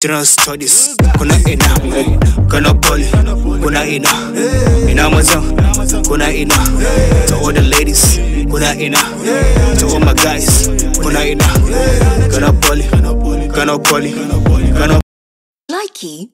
Tuna studies, kuna ina, kuna poli, kuna ina, ina mazan, kuna ina, to all the ladies, kuna ina, to all my guys, kuna ina, kuna poli, kuna poli, kana Likey.